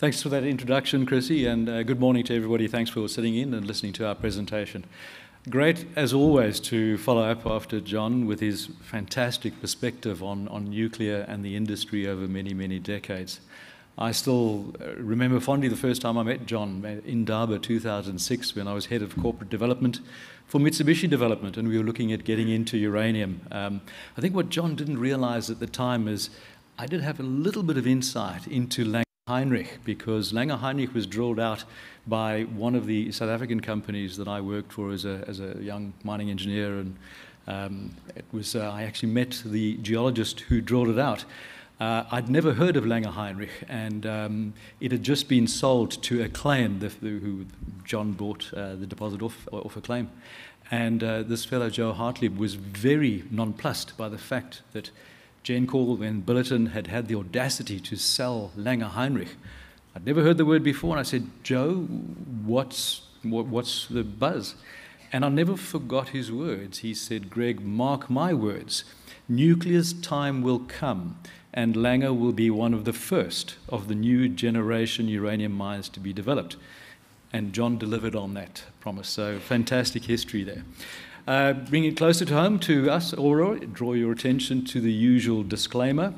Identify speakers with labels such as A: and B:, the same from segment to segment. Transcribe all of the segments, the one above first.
A: Thanks for that introduction, Chrissy, and uh, good morning to everybody. Thanks for sitting in and listening to our presentation. Great, as always, to follow up after John with his fantastic perspective on, on nuclear and the industry over many, many decades. I still uh, remember fondly the first time I met John in Indaba 2006 when I was head of corporate development for Mitsubishi Development and we were looking at getting into uranium. Um, I think what John didn't realize at the time is I did have a little bit of insight into Lang Heinrich because Langer Heinrich was drilled out by one of the South African companies that I worked for as a, as a young mining engineer. And um, it was, uh, I actually met the geologist who drilled it out. Uh, I'd never heard of Langer Heinrich, and um, it had just been sold to Acclaim, the, who John bought uh, the deposit off, off Acclaim. And uh, this fellow, Joe Hartley, was very nonplussed by the fact that Gencor and Billiton had had the audacity to sell Langer Heinrich. I'd never heard the word before, and I said, Joe, what's, what, what's the buzz? And I never forgot his words. He said, Greg, mark my words. Nuclear's time will come, and Langer will be one of the first of the new generation uranium mines to be developed. And John delivered on that promise. So, fantastic history there. Uh, bring it closer to home to us, Aurora, draw your attention to the usual disclaimer.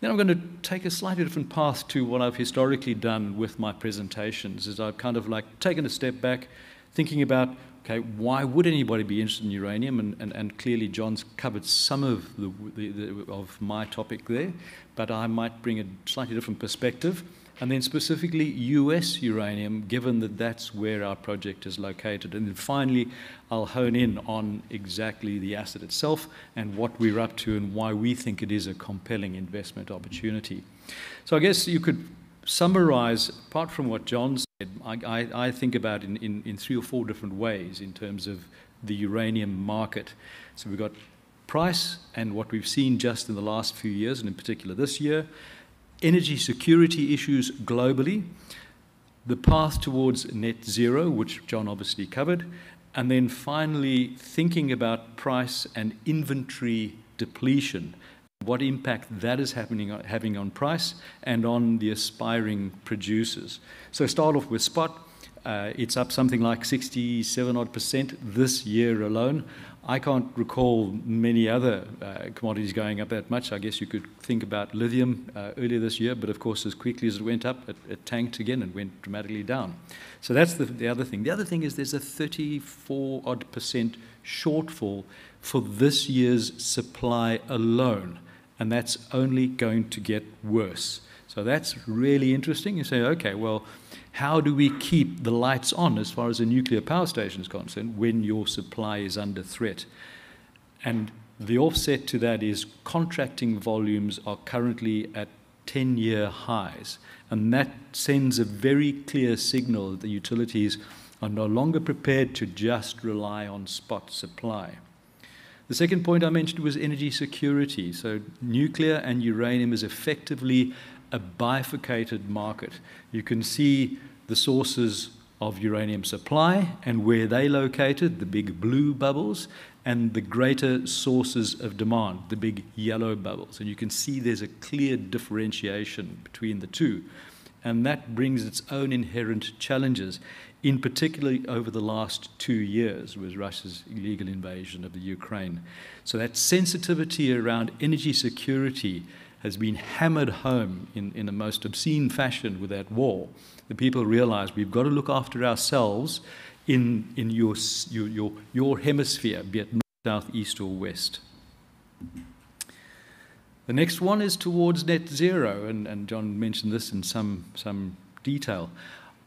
A: Then I'm going to take a slightly different path to what I've historically done with my presentations, is I've kind of like taken a step back, thinking about, okay, why would anybody be interested in uranium? And, and, and clearly John's covered some of, the, the, the, of my topic there, but I might bring a slightly different perspective and then specifically US uranium, given that that's where our project is located. And then finally, I'll hone in on exactly the asset itself and what we're up to and why we think it is a compelling investment opportunity. So I guess you could summarize, apart from what John said, I, I, I think about in, in, in three or four different ways in terms of the uranium market. So we've got price and what we've seen just in the last few years, and in particular this year energy security issues globally, the path towards net zero, which John obviously covered, and then finally thinking about price and inventory depletion, what impact that is happening, having on price and on the aspiring producers. So start off with spot. Uh, it's up something like 67 odd percent this year alone. I can't recall many other uh, commodities going up that much. I guess you could think about lithium uh, earlier this year, but of course, as quickly as it went up, it, it tanked again and went dramatically down. So that's the, the other thing. The other thing is there's a 34 odd percent shortfall for this year's supply alone, and that's only going to get worse. So that's really interesting. You say, okay, well, how do we keep the lights on as far as a nuclear power station is concerned when your supply is under threat? And the offset to that is contracting volumes are currently at 10 year highs. And that sends a very clear signal that the utilities are no longer prepared to just rely on spot supply. The second point I mentioned was energy security. So, nuclear and uranium is effectively a bifurcated market. You can see the sources of uranium supply and where they located, the big blue bubbles, and the greater sources of demand, the big yellow bubbles. And you can see there's a clear differentiation between the two. And that brings its own inherent challenges, in particular over the last two years with Russia's illegal invasion of the Ukraine. So that sensitivity around energy security has been hammered home in, in the most obscene fashion with that war. The people realize we've got to look after ourselves in, in your, your, your, your hemisphere, be it north, south, east, or west. The next one is towards net zero, and, and John mentioned this in some, some detail.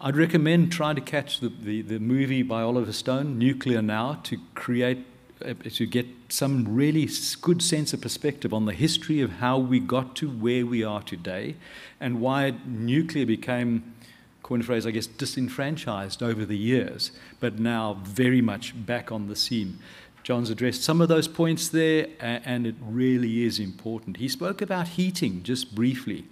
A: I'd recommend trying to catch the, the, the movie by Oliver Stone, Nuclear Now, to create Uh, to get some really good sense of perspective on the history of how we got to where we are today and why nuclear became, coin phrase, I guess, disenfranchised over the years, but now very much back on the scene. John's addressed some of those points there, and it really is important. He spoke about heating just briefly.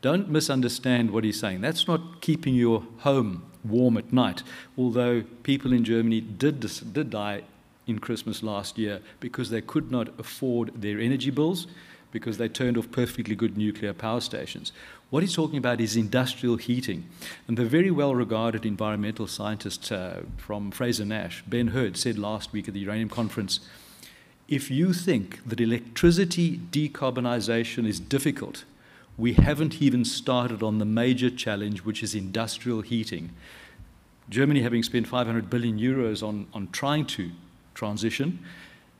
A: Don't misunderstand what he's saying. That's not keeping your home warm at night, although people in Germany did, did die in Christmas last year because they could not afford their energy bills. because they turned off perfectly good nuclear power stations. What he's talking about is industrial heating. And the very well regarded environmental scientist uh, from Frazer-Nash, Ben Heard, said last week at the Uranium Conference if you think that electricity decarbonization is difficult, we haven't even started on the major challenge, which is industrial heating. Germany, having spent 500 billion euros on, on trying to transition,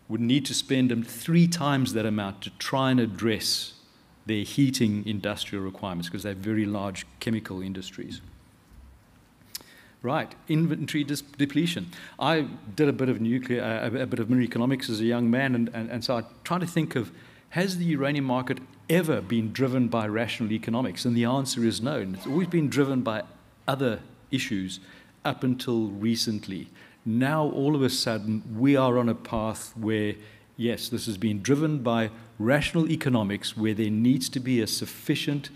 A: would need to spend three times that amount to try and address their heating industrial requirements because they have very large chemical industries. Right, inventory depletion. I did a bit of nuclear, uh, a, bit of mineral economics as a young man, and, and, and so I try to think of has the uranium market ever been driven by rational economics? And the answer is no. It's always been driven by other issues up until recently. Now, all of a sudden, we are on a path where, yes, this has been driven by rational economics, where there needs to be a sufficient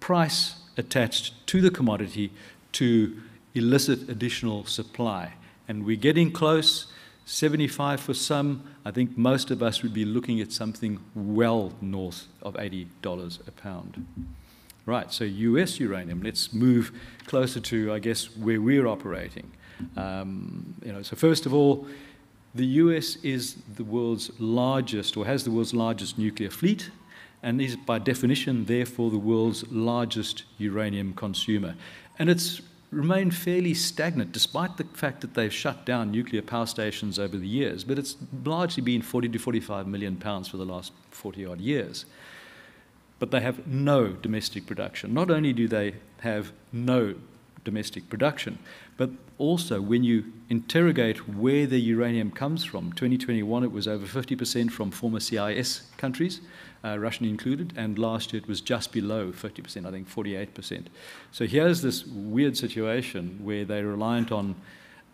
A: price attached to the commodity to elicit additional supply. And we're getting close. 75 for some. I think most of us would be looking at something well north of $80 a pound. Right, so US uranium, let's move closer to, I guess, where we're operating. Um, you know, so first of all, the US is the world's largest, or has the world's largest nuclear fleet, and is by definition, therefore, the world's largest uranium consumer. And it's remained fairly stagnant despite the fact that they've shut down nuclear power stations over the years, but it's largely been 40 to 45 million pounds for the last 40 odd years. But they have no domestic production. Not only do they have no domestic production, but also when you interrogate where the uranium comes from, 2021 it was over 50% from former CIS countries uh, Russian included, and last year it was just below 50%, I think 48%. So here's this weird situation where they're reliant on,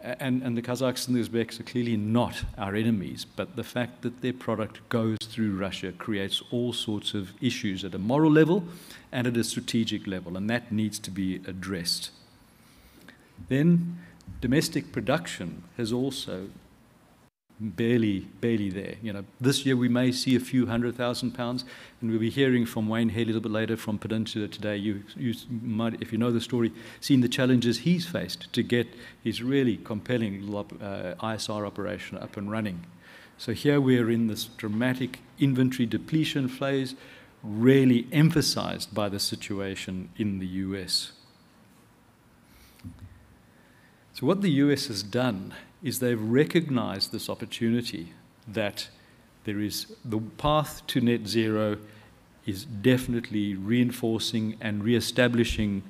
A: and, and the Kazakhs and the Uzbeks are clearly not our enemies, but the fact that their product goes through Russia creates all sorts of issues at a moral level and at a strategic level, and that needs to be addressed. Then domestic production has also barely, barely there. You know, this year we may see a few hundred thousand pounds, and we'll be hearing from Wayne Heili a little bit later from Peninsula today. You, you might, if you know the story, seen the challenges he's faced to get his really compelling uh, ISR operation up and running. So here we're in this dramatic inventory depletion phase, really emphasized by the situation in the US. So what the US has done is they've recognized this opportunity that there is the path to net zero is definitely reinforcing and re-establishing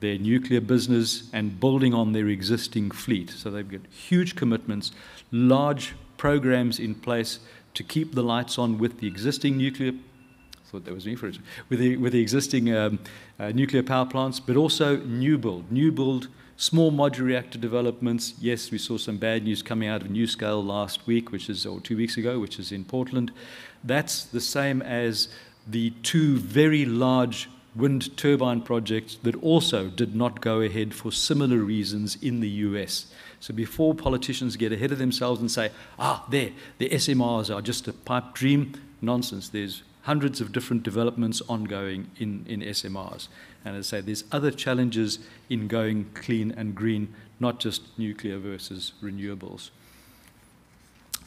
A: their nuclear business and building on their existing fleet. So they've got huge commitments, large programs in place to keep the lights on with the existing nuclear. Thought that was me for it. With the with the existing um, uh, nuclear power plants, but also new build, new build Small modular reactor developments, yes, we saw some bad news coming out of NuScale last week, which is, or two weeks ago, which is in Portland. That's the same as the two very large wind turbine projects that also did not go ahead for similar reasons in the US. So before politicians get ahead of themselves and say, ah, there, the SMRs are just a pipe dream, nonsense. There's hundreds of different developments ongoing in, in SMRs. And as I say, there's other challenges in going clean and green, not just nuclear versus renewables.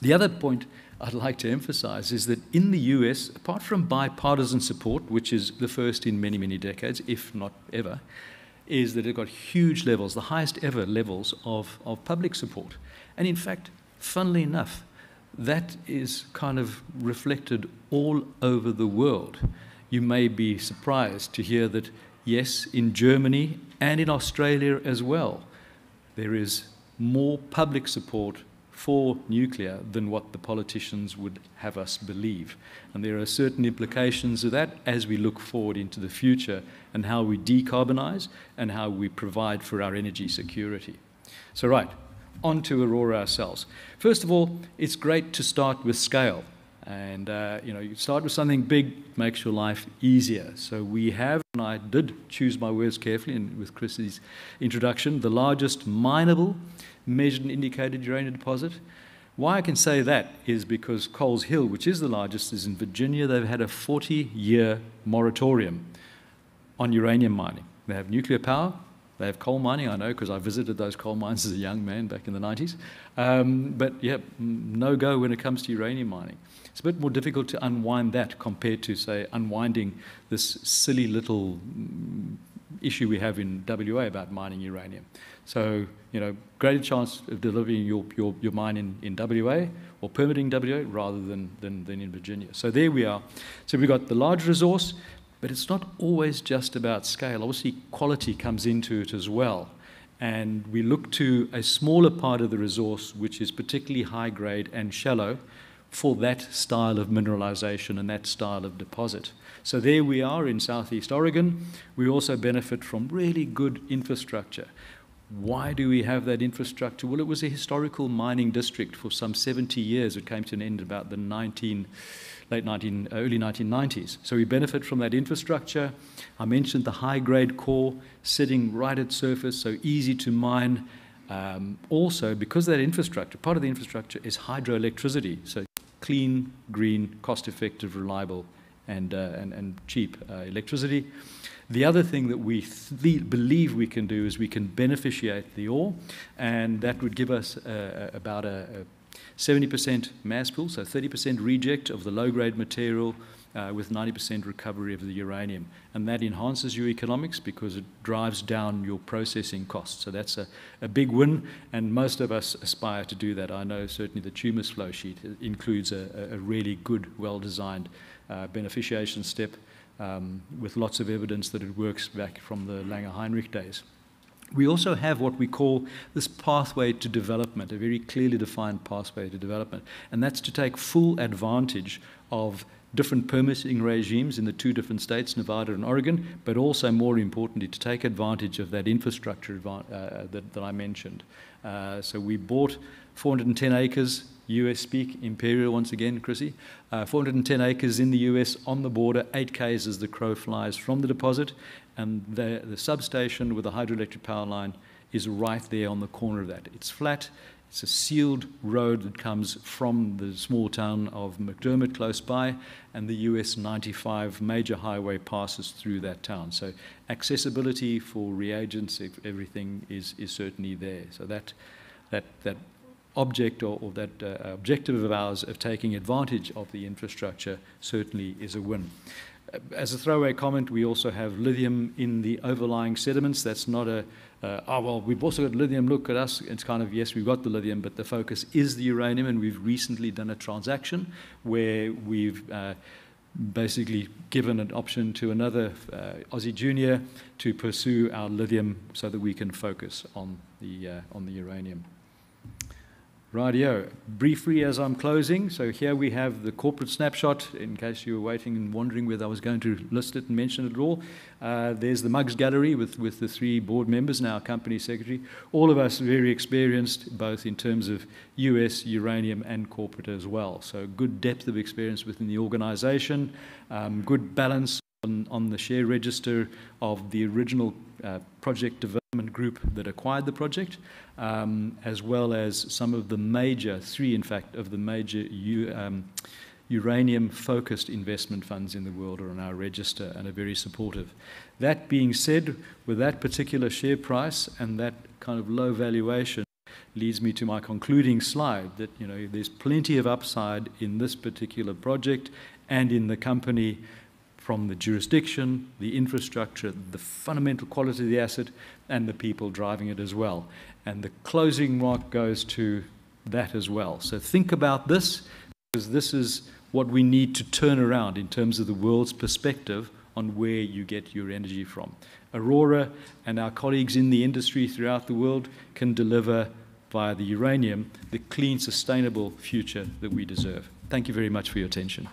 A: The other point I'd like to emphasize is that in the US, apart from bipartisan support, which is the first in many, many decades, if not ever, is that it got huge levels, the highest ever levels of, of public support. And in fact, funnily enough, that is kind of reflected all over the world. You may be surprised to hear that yes, in Germany and in Australia as well, there is more public support for nuclear than what the politicians would have us believe. And there are certain implications of that as we look forward into the future and how we decarbonize and how we provide for our energy security. So, right, on to Aurora ourselves. First of all, it's great to start with scale. And uh, you know, you start with something big, makes your life easier. So we have, and I did choose my words carefully, and with Chris's introduction, the largest mineable measured and indicated uranium deposit. Why I can say that is because Coles Hill, which is the largest, is in Virginia. They've had a 40 year moratorium on uranium mining. They have nuclear power, they have coal mining, I know, because I visited those coal mines as a young man back in the 90s. Um, but yeah, no go when it comes to uranium mining. It's a bit more difficult to unwind that compared to, say, unwinding this silly little mm, issue we have in WA about mining uranium. So, you know, greater chance of delivering your, your, your mine in, in WA or permitting WA rather than, than, than in Virginia. So there we are. So we've got the large resource, but it's not always just about scale. Obviously, quality comes into it as well. And we look to a smaller part of the resource, which is particularly high grade and shallow, for that style of mineralization and that style of deposit. So there we are in southeast Oregon. We also benefit from really good infrastructure. Why do we have that infrastructure? Well, it was a historical mining district for some 70 years. It came to an end about the 19 late 19, uh, early 1990s. So we benefit from that infrastructure. I mentioned the high grade core sitting right at surface, so easy to mine. Um, also, because that infrastructure, part of the infrastructure is hydroelectricity, so clean, green, cost effective, reliable, and, uh, and, and cheap uh, electricity. The other thing that we th- believe we can do is we can beneficiate the ore, and that would give us uh, about a, a 70% mass pull, so 30% reject of the low grade material uh, with 90% recovery of the uranium. And that enhances your economics because it drives down your processing costs. So that's a, a big win, and most of us aspire to do that. I know certainly the Tumas flow sheet includes a, a really good, well designed uh, beneficiation step um, with lots of evidence that it works back from the Langer Heinrich days. We also have what we call this pathway to development, a very clearly defined pathway to development, and that's to take full advantage of different permitting regimes in the two different states, Nevada and Oregon, but also, more importantly, to take advantage of that infrastructure uh, that, that, I mentioned. Uh, so we bought 410 acres US speak, Imperial once again, Chrissy. Uh, 410 acres in the US on the border, 8 Ks as the crow flies from the deposit, and the, the substation with the hydroelectric power line is right there on the corner of that. It's flat, it's a sealed road that comes from the small town of McDermitt close by, and the US 95 major highway passes through that town. So accessibility for reagents, everything is, is certainly there. So that, that, that object or, or that uh, objective of ours of taking advantage of the infrastructure certainly is a win. Uh, as a throwaway comment, we also have lithium in the overlying sediments. That's not a, uh, oh, well, we've also got lithium, look at us. It's kind of, yes, we've got the lithium, but the focus is the uranium, and we've recently done a transaction where we've uh, basically given an option to another uh, Aussie junior to pursue our lithium so that we can focus on the, uh, on the uranium. Radio. Briefly, as I'm closing, so here we have the corporate snapshot. In case you were waiting and wondering whether I was going to list it and mention it at all, uh, there's the Mugs Gallery with, with the three board members and our company secretary. All of us very experienced, both in terms of US, uranium, and corporate as well. So good depth of experience within the organisation, um, good balance on, on the share register of the original uh, project development group that acquired the project, um, as well as some of the major, three in fact, of the major um, uranium focused investment funds in the world are on our register and are very supportive. That being said, with that particular share price and that kind of low valuation, leads me to my concluding slide that you know there's plenty of upside in this particular project and in the company from the jurisdiction, the infrastructure, the fundamental quality of the asset, and the people driving it as well. And the closing mark goes to that as well. So think about this, because this is what we need to turn around in terms of the world's perspective on where you get your energy from. Aurora and our colleagues in the industry throughout the world can deliver via the uranium the clean, sustainable future that we deserve. Thank you very much for your attention.